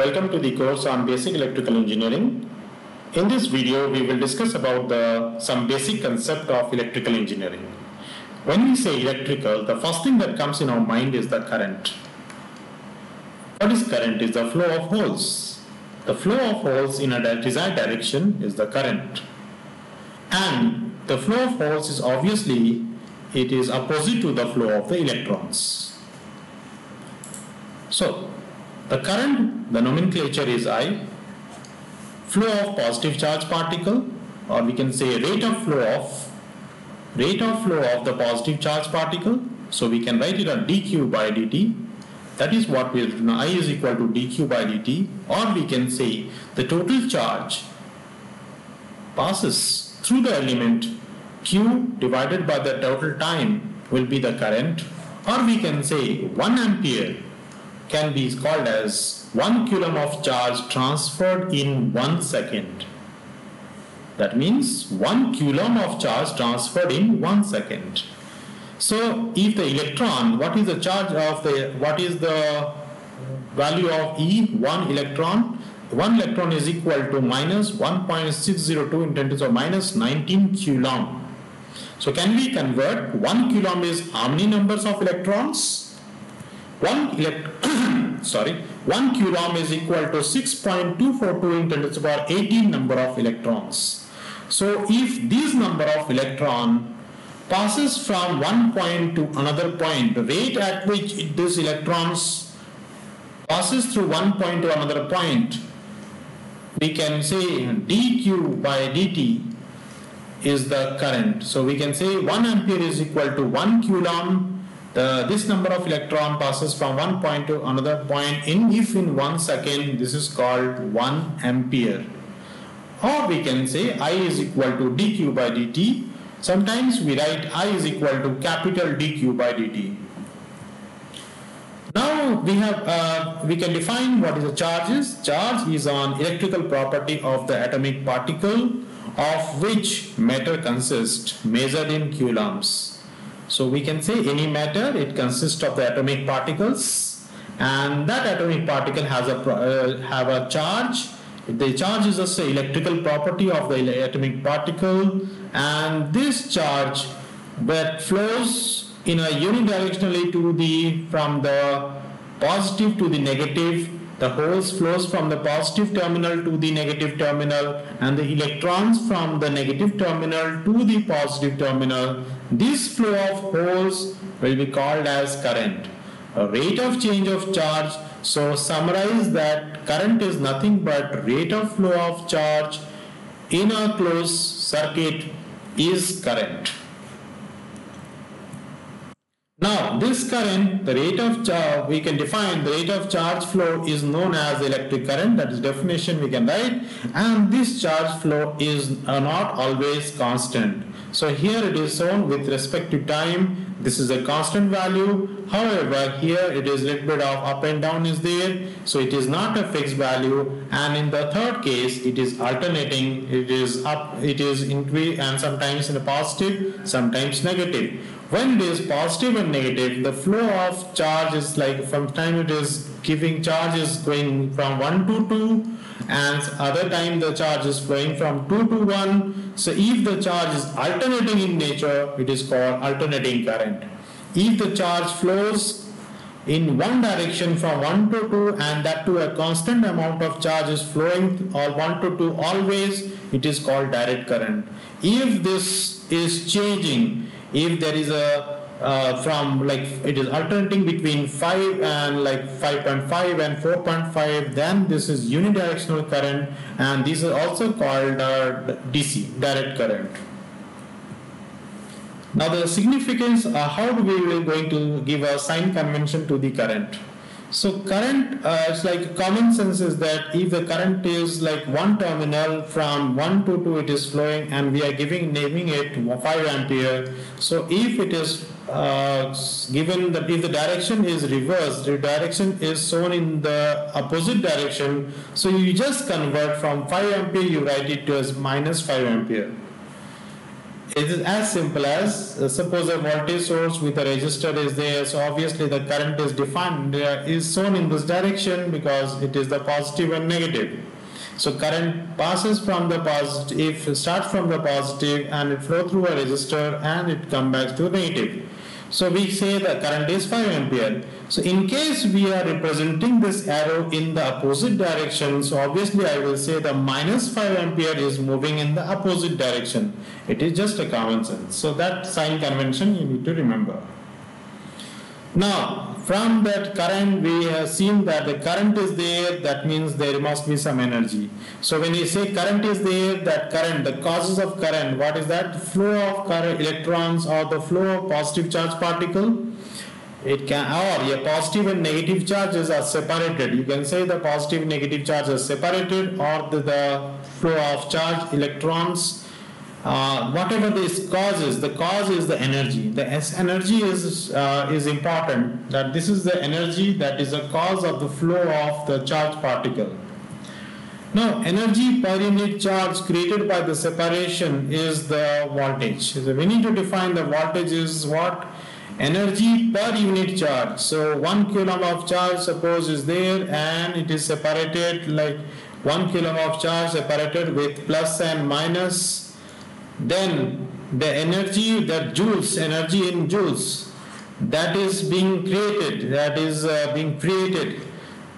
Welcome to the course on basic electrical engineering. In this video, we will discuss about the some basic concept of electrical engineering. When we say electrical, the first thing that comes in our mind is the current. What is current? Is the flow of holes. The flow of holes in a desired direction is the current. And the flow of holes is obviously, it is opposite to the flow of the electrons. So, the current, the nomenclature is I. Flow of positive charge particle or we can say rate of flow of rate of flow of the positive charge particle. So we can write it as dq by dt. That is what we know I is equal to dq by dt or we can say the total charge passes through the element q divided by the total time will be the current or we can say 1 ampere can be called as 1 coulomb of charge transferred in 1 second. That means 1 coulomb of charge transferred in 1 second. So if the electron, what is the charge of the, what is the value of E, 1 electron? 1 electron is equal to minus 1.602 in 10 to the minus 19 coulomb. So can we convert 1 coulomb is how many numbers of electrons? One elect sorry one coulomb is equal to 6.242 into the power 18 number of electrons. So if this number of electron passes from one point to another point the rate at which these electrons passes through one point to another point we can say dq by dt is the current. So we can say 1 ampere is equal to 1 coulomb the, this number of electron passes from one point to another point. In if in one second this is called 1 ampere. Or we can say I is equal to dq by dt. Sometimes we write I is equal to capital dq by dt. Now we have uh, we can define what is a charge is. Charge is an electrical property of the atomic particle of which matter consists measured in coulombs so we can say any matter, it consists of the atomic particles and that atomic particle has a uh, have a charge. The charge is just the electrical property of the atomic particle and this charge that flows in a unidirectionally to the from the positive to the negative the holes flows from the positive terminal to the negative terminal and the electrons from the negative terminal to the positive terminal. This flow of holes will be called as current. A rate of change of charge. So summarize that current is nothing but rate of flow of charge in a closed circuit is current. Now this current, the rate of charge, we can define the rate of charge flow is known as electric current, that is definition we can write and this charge flow is uh, not always constant. So here it is shown with respect to time, this is a constant value. However, here it is a little bit of up and down is there. So it is not a fixed value. And in the third case, it is alternating. It is up, it is increase and sometimes in a positive, sometimes negative. When it is positive and negative, the flow of charge is like from time it is giving charge is going from 1 to 2 and other time the charge is flowing from 2 to 1. So if the charge is alternating in nature, it is called alternating current. If the charge flows in one direction from 1 to 2 and that to a constant amount of charge is flowing or 1 to 2 always, it is called direct current. If this is changing if there is a uh, from like it is alternating between 5 and like 5.5 and 4.5 then this is unidirectional current and this is also called uh, DC direct current. Now the significance uh, how do we will going to give a sign convention to the current so current, uh, it's like common sense is that if the current is like one terminal from 1 to 2 it is flowing and we are giving naming it 5 ampere. So if it is uh, given that if the direction is reversed, the direction is shown in the opposite direction. So you just convert from 5 ampere, you write it to as minus 5 ampere. It is as simple as uh, suppose a voltage source with a resistor is there so obviously the current is defined uh, is shown in this direction because it is the positive and negative. So current passes from the positive if starts from the positive and it flow through a resistor and it come back to negative so we say the current is 5 ampere. So in case we are representing this arrow in the opposite direction, so obviously I will say the minus 5 ampere is moving in the opposite direction. It is just a common sense. So that sign convention you need to remember. Now from that current we have seen that the current is there that means there must be some energy. So when you say current is there that current the causes of current what is that? Flow of current electrons or the flow of positive charge particle. It can or yeah, positive and negative charges are separated. You can say the positive negative charges separated or the, the flow of charge electrons uh, whatever this causes, the cause is the energy. The S energy is uh, is important. That this is the energy that is the cause of the flow of the charge particle. Now, energy per unit charge created by the separation is the voltage. So we need to define the voltage is what energy per unit charge. So one coulomb of charge suppose is there and it is separated like one coulomb of charge separated with plus and minus then the energy that joules energy in joules that is being created that is uh, being created.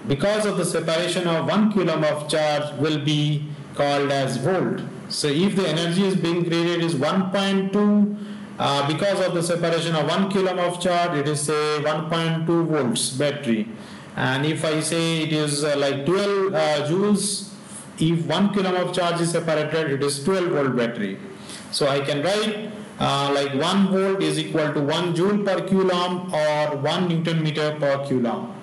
Because of the separation of one coulomb of charge will be called as volt. So if the energy is being created is 1.2 uh, because of the separation of one coulomb of charge it is say 1.2 volts battery. And if I say it is uh, like 12 uh, joules if one coulomb of charge is separated it is 12 volt battery so I can write uh, like 1 volt is equal to 1 joule per coulomb or 1 newton meter per coulomb.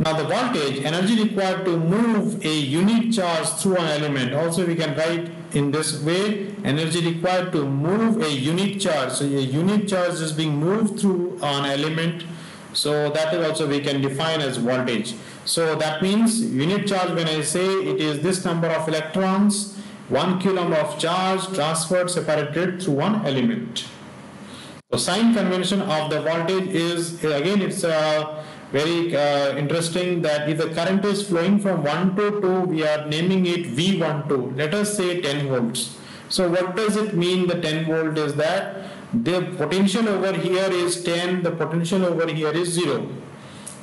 Now the voltage, energy required to move a unit charge through an element. Also we can write in this way, energy required to move a unit charge. So a unit charge is being moved through an element. So that is also we can define as voltage. So that means unit charge when I say it is this number of electrons 1 coulomb of charge transferred separated through one element. The sign convention of the voltage is again it's uh, very uh, interesting that if the current is flowing from 1 to 2 we are naming it V12 let us say 10 volts. So what does it mean the 10 volt is that the potential over here is 10 the potential over here is 0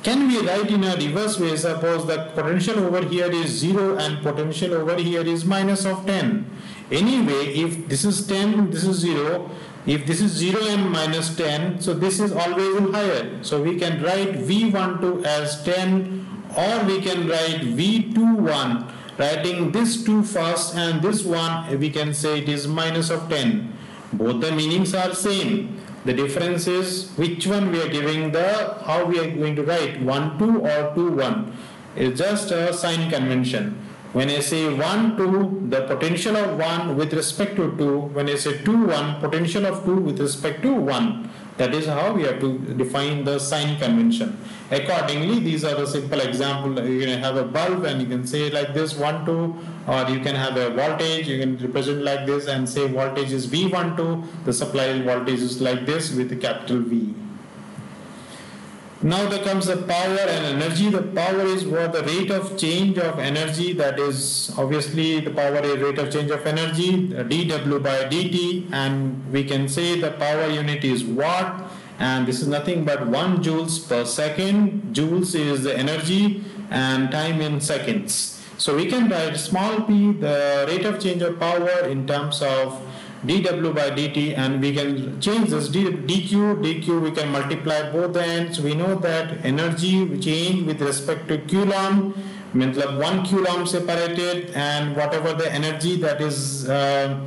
can we write in a reverse way? Suppose the potential over here is 0 and potential over here is minus of 10. Anyway, if this is 10, this is 0. If this is 0 and minus 10, so this is always higher. So we can write V12 as 10 or we can write V21 writing this 2 first and this one we can say it is minus of 10. Both the meanings are same. The difference is which one we are giving the, how we are going to write 1 2 or 2 1. It's just a sign convention. When I say 1 2, the potential of 1 with respect to 2. When I say 2 1, potential of 2 with respect to 1. That is how we have to define the sign convention. Accordingly, these are the simple example. You can have a bulb and you can say like this 1 2 or you can have a voltage you can represent like this and say voltage is V12 the supply voltage is like this with capital V now there comes the power and energy. The power is what? The rate of change of energy. That is obviously the power is rate of change of energy dw by dt. And we can say the power unit is watt. And this is nothing but 1 joules per second. Joules is the energy and time in seconds. So we can write small p, the rate of change of power in terms of dw by dt and we can change this dq, dq we can multiply both ends. We know that energy change with respect to coulomb means one coulomb separated and whatever the energy that is uh,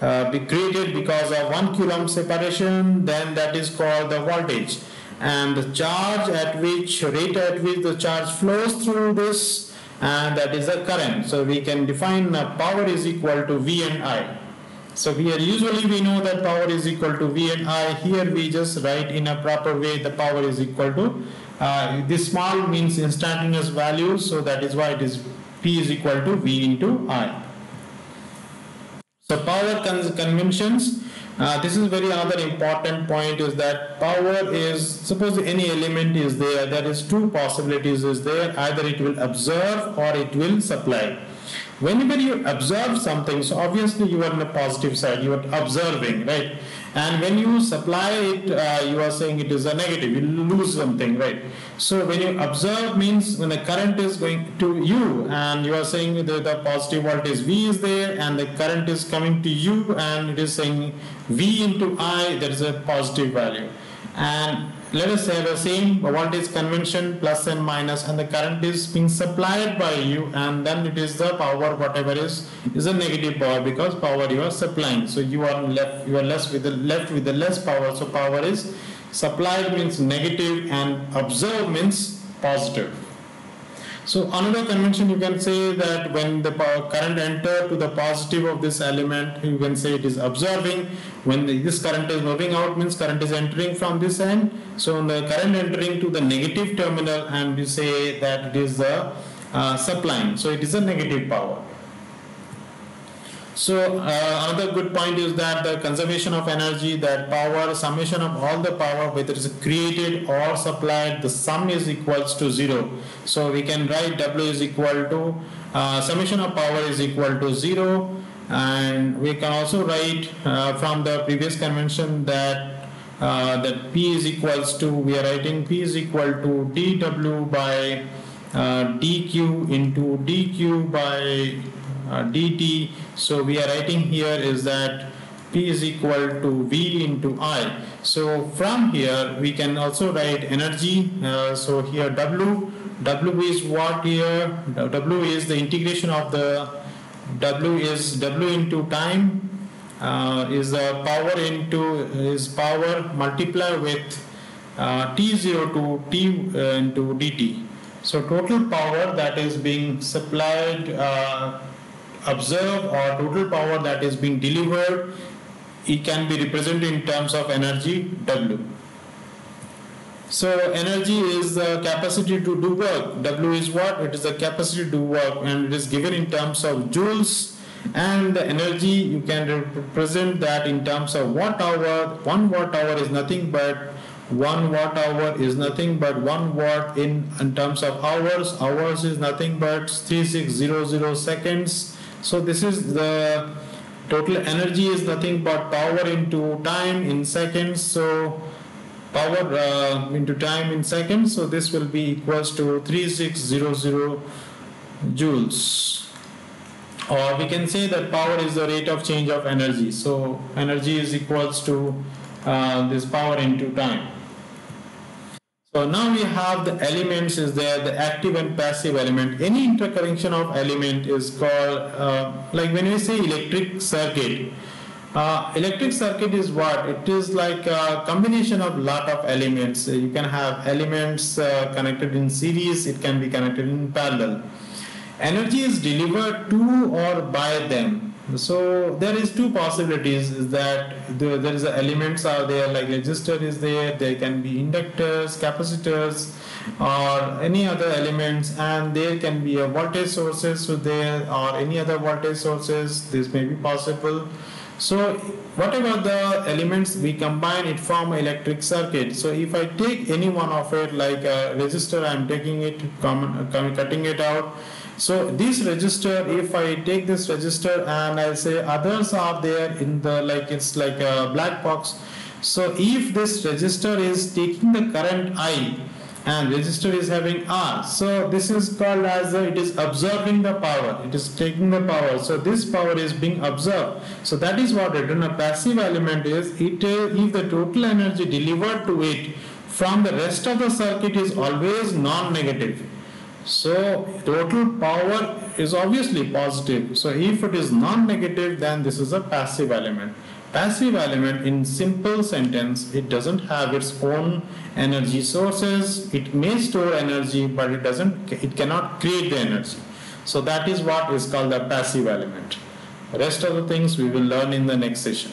uh, be created because of one coulomb separation then that is called the voltage and the charge at which rate at which the charge flows through this and that is the current. So we can define power is equal to V and I. So here usually we know that power is equal to V and I. Here we just write in a proper way the power is equal to uh, this small means instantaneous value so that is why it is P is equal to V into I. So power con- conventions, uh, this is very other important point is that power is, suppose any element is there, there is two possibilities is there, either it will absorb or it will supply. Whenever you observe something, so obviously you are on the positive side, you are observing, right? And when you supply it, uh, you are saying it is a negative, you lose something, right? So when you observe means when the current is going to you and you are saying that the positive voltage V is there and the current is coming to you and it is saying V into I, there is a positive value. And let us say the same voltage convention plus and minus? And the current is being supplied by you and then it is the power whatever is is a negative power because power you are supplying. So you are left you are less with the left with the less power. So power is supplied means negative and observed means positive so another convention you can say that when the current enter to the positive of this element, you can say it is absorbing. When the, this current is moving out means current is entering from this end. So the current entering to the negative terminal and you say that it is the uh, supplying. So it is a negative power. So uh, another good point is that the conservation of energy, that power, summation of all the power, whether it's created or supplied, the sum is equals to zero. So we can write W is equal to uh, summation of power is equal to zero, and we can also write uh, from the previous convention that uh, that P is equals to we are writing P is equal to dW by uh, dQ into dQ by dt. So we are writing here is that P is equal to V into I. So from here we can also write energy. Uh, so here W, W is what here? W is the integration of the W is W into time uh, is the power into is power multiplied with uh, T0 to T uh, into dt. So total power that is being supplied observed or total power that is being delivered, it can be represented in terms of energy W. So energy is the capacity to do work. W is what? It is the capacity to do work and it is given in terms of joules and the energy you can represent that in terms of watt hour. One watt hour is nothing but one watt hour is nothing but one watt in, in terms of hours. Hours is nothing but 3600 seconds so this is the total energy is nothing but power into time in seconds. So power uh, into time in seconds. So this will be equals to 3600 joules. Or we can say that power is the rate of change of energy. So energy is equals to uh, this power into time. So now we have the elements is there, the active and passive element. Any interconnection of element is called, uh, like when we say electric circuit, uh, electric circuit is what? It is like a combination of lot of elements. You can have elements uh, connected in series, it can be connected in parallel. Energy is delivered to or by them. So there is two possibilities is that the, there is elements are there like resistor is there, there can be inductors, capacitors or any other elements and there can be a voltage sources so there or any other voltage sources this may be possible. So whatever the elements we combine it form electric circuit. So if I take any one of it like a resistor I am taking it, cutting it out so this resistor, if I take this resistor and I say others are there in the like it's like a black box. So if this resistor is taking the current I and resistor is having R, so this is called as a, it is absorbing the power. It is taking the power. So this power is being absorbed. So that is what written a passive element is. It uh, if the total energy delivered to it from the rest of the circuit is always non-negative so total power is obviously positive. So if it is non-negative, then this is a passive element. Passive element in simple sentence, it doesn't have its own energy sources. It may store energy, but it doesn't. It cannot create the energy. So that is what is called a passive element. Rest of the things we will learn in the next session.